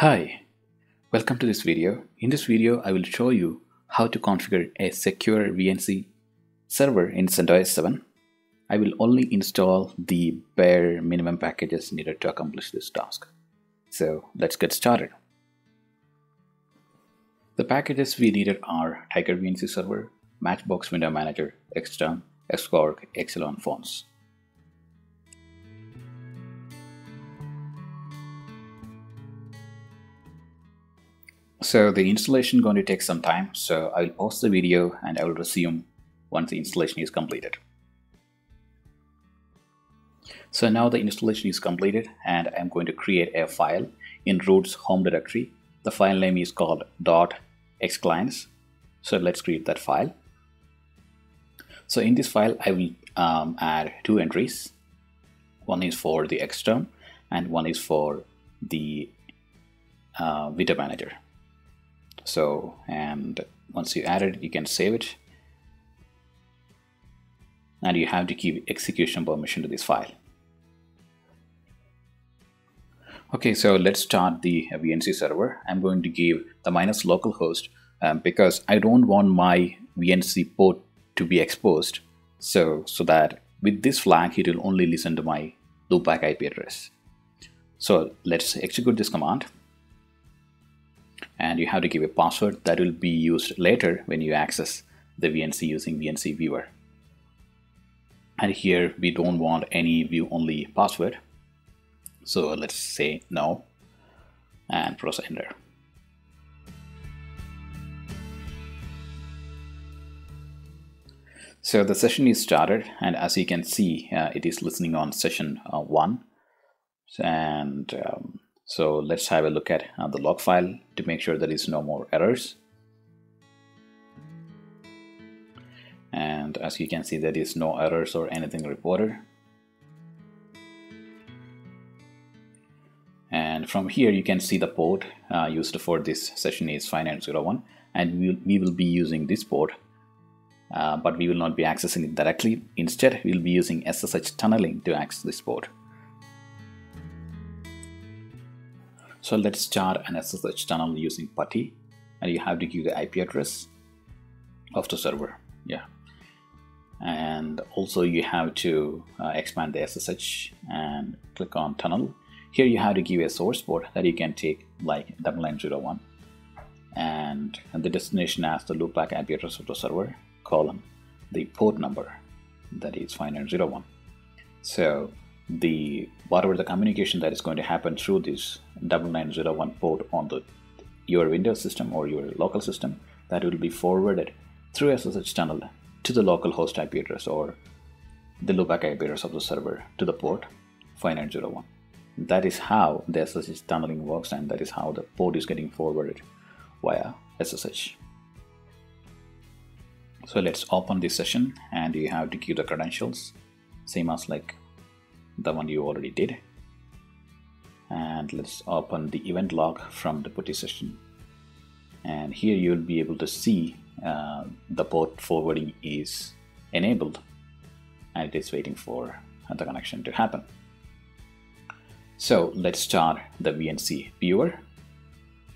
Hi, welcome to this video. In this video, I will show you how to configure a secure VNC server in CentOS 7. I will only install the bare minimum packages needed to accomplish this task. So let's get started. The packages we needed are Tiger VNC Server, Matchbox Window Manager, Xterm, Xorg, Xcelon fonts. So the installation going to take some time, so I'll pause the video and I will resume once the installation is completed. So now the installation is completed and I'm going to create a file in root's home directory. The file name is called .xclients. So let's create that file. So in this file, I will um, add two entries. One is for the Xterm and one is for the uh, Window Manager so and once you add it you can save it. And you have to give execution permission to this file. Okay so let's start the VNC server. I'm going to give the minus localhost um, because I don't want my VNC port to be exposed. So so that with this flag it will only listen to my loopback IP address. So let's execute this command and you have to give a password that will be used later when you access the VNC using VNC viewer. And here we don't want any view only password. So let's say no and press enter. So the session is started and as you can see uh, it is listening on session uh, 1 and um, so let's have a look at uh, the log file to make sure there is no more errors. And as you can see, there is no errors or anything reported. And from here, you can see the port uh, used for this session is 5901 and we will, we will be using this port uh, but we will not be accessing it directly. Instead, we will be using SSH tunneling to access this port. So let's start an SSH tunnel using PuTTY and you have to give the IP address of the server. Yeah. And also you have to uh, expand the SSH and click on tunnel. Here you have to give a source port that you can take like 9901 and, the destination as the loopback IP address of the server column the port number that is 5901. So the whatever the communication that is going to happen through this 9901 port on the your Windows system or your local system that will be forwarded through SSH tunnel to the local host IP address or the loopback IP address of the server to the port 5901. That is how the SSH tunneling works and that is how the port is getting forwarded via SSH. So let's open this session and you have to give the credentials same as like the one you already did and let's open the event log from the PuTTY session. And here you'll be able to see uh, the port forwarding is enabled. And it is waiting for the connection to happen. So let's start the VNC viewer.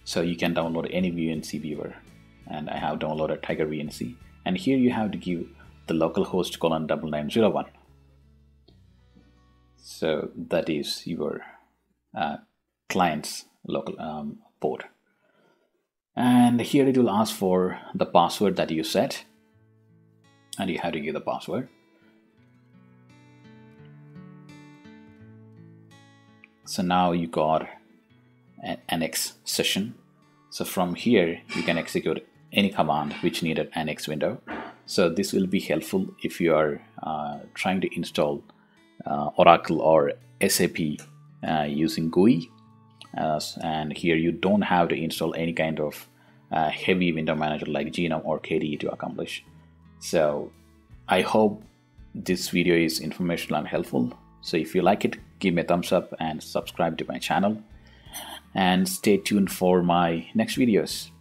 So you can download any VNC viewer. And I have downloaded Tiger VNC and here you have to give the localhost colon 9901 so that is your uh, client's local um, port. And here it will ask for the password that you set and you have to give the password. So now you got an NX session. So from here you can execute any command which needed NX window. So this will be helpful if you are uh, trying to install uh, Oracle or SAP uh, using GUI and here you don't have to install any kind of uh, heavy window manager like GNOME or KDE to accomplish. So I hope this video is informational and helpful. So if you like it, give me a thumbs up and subscribe to my channel. And stay tuned for my next videos.